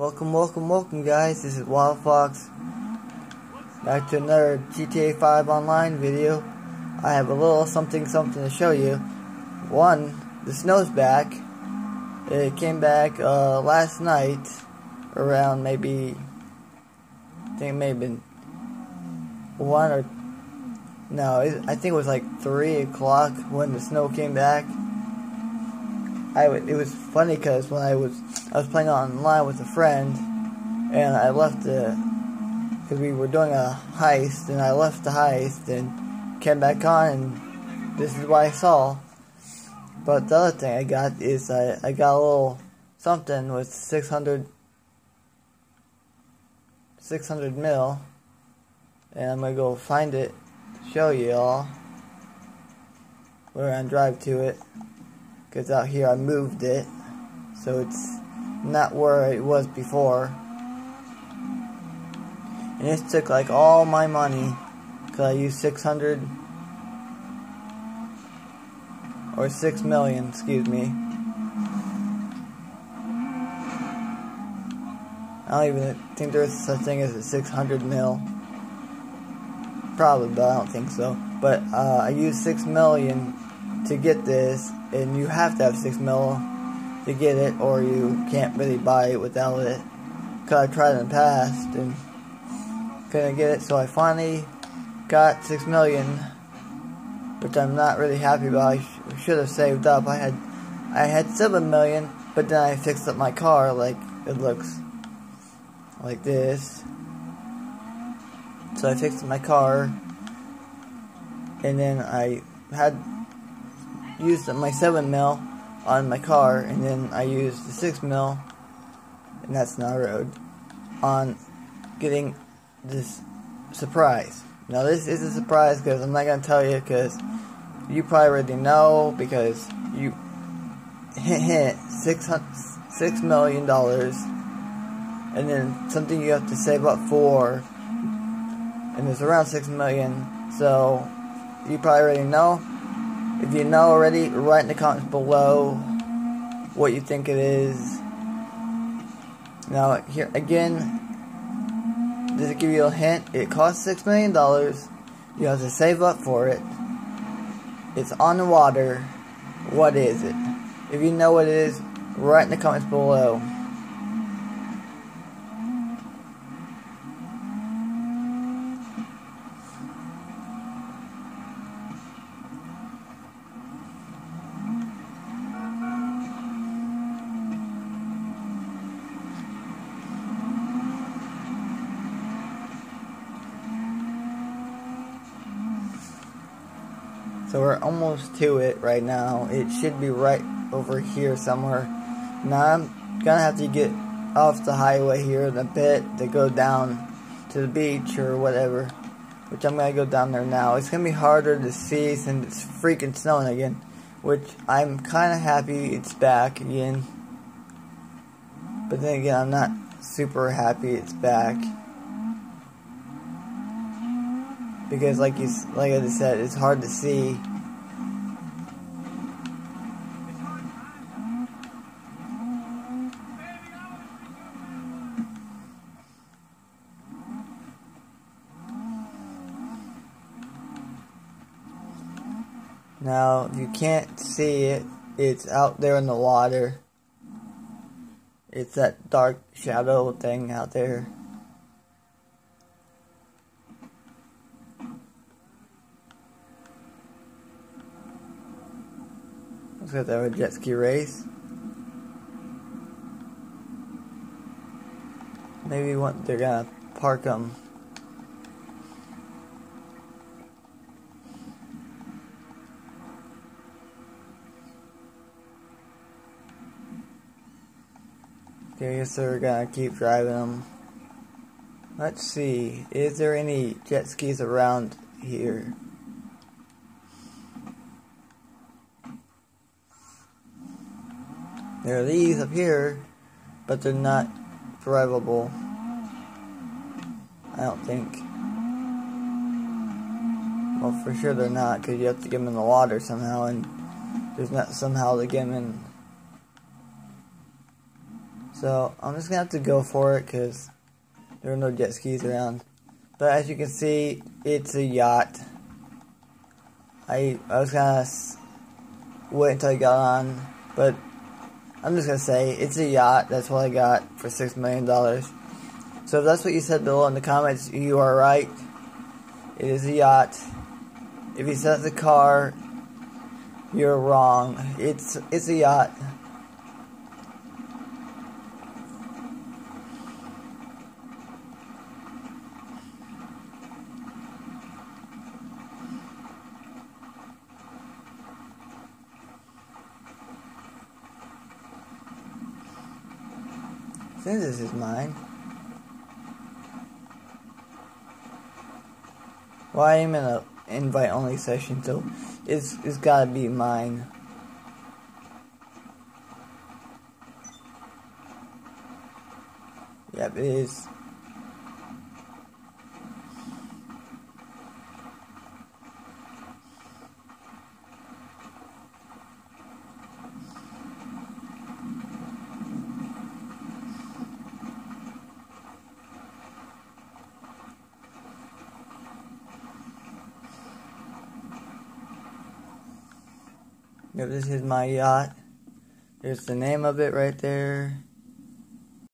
Welcome, welcome, welcome, guys. This is Wild Fox. Back to another GTA 5 online video. I have a little something, something to show you. One, the snow's back. It came back uh, last night, around maybe, I think it may have been one or no, it, I think it was like three o'clock when the snow came back. I it was funny because when I was I was playing online with a friend, and I left the because we were doing a heist, and I left the heist and came back on, and this is what I saw. But the other thing I got is I I got a little something with 600 600 mil, and I'm gonna go find it, show you all. We're gonna drive to it. Because out here I moved it. So it's not where it was before. And this took like all my money. Because I used 600 or 6 million, excuse me. I don't even think there's such thing as a 600 mil. Probably, but I don't think so. But uh, I used 6 million to get this, and you have to have 6 mil to get it, or you can't really buy it without it. Because I tried in the past, and couldn't get it, so I finally got 6 million, which I'm not really happy about. I sh should have saved up. I had, I had 7 million, but then I fixed up my car, like, it looks like this. So I fixed my car, and then I had used my 7 mil on my car, and then I used the 6 mil, and that's not a road, on getting this surprise. Now this is a surprise because I'm not going to tell you because you probably already know because you hit, hit six, $6 million and then something you have to save up for and it's around 6 million so you probably already know if you know already, write in the comments below what you think it is. Now, here again, just to give you a hint, it costs $6 million. You have to save up for it. It's on the water. What is it? If you know what it is, write in the comments below. So we're almost to it right now. It should be right over here somewhere. Now I'm gonna have to get off the highway here in a bit to go down to the beach or whatever. Which I'm gonna go down there now. It's gonna be harder to see since it's freaking snowing again. Which I'm kinda happy it's back again. But then again, I'm not super happy it's back. Because like you like I said, it's hard to see. Now, you can't see it, it's out there in the water. It's that dark shadow thing out there. They have a jet ski race. Maybe what they're gonna park them. Okay, guess they're gonna keep driving them. Let's see, is there any jet skis around here? There are these up here, but they're not drivable. I don't think. Well, for sure they're not, because you have to get them in the water somehow, and there's not somehow to get them in So I'm just gonna have to go for it because there are no jet skis around. But as you can see, it's a yacht. I I was gonna wait until I got on, but I'm just gonna say it's a yacht. That's what I got for six million dollars. So if that's what you said below in the comments, you are right. It is a yacht. If you said it's a car, you're wrong. It's it's a yacht. Since this is mine. I am in a invite only session, so it's it's gotta be mine. Yep, it is. Yep, this is my yacht. There's the name of it right there.